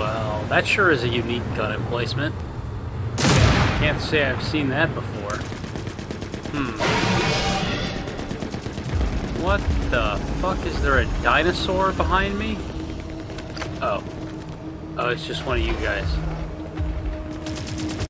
Well, that sure is a unique gun emplacement. Can't say I've seen that before. Hmm. What the fuck? Is there a dinosaur behind me? Oh. Oh, it's just one of you guys.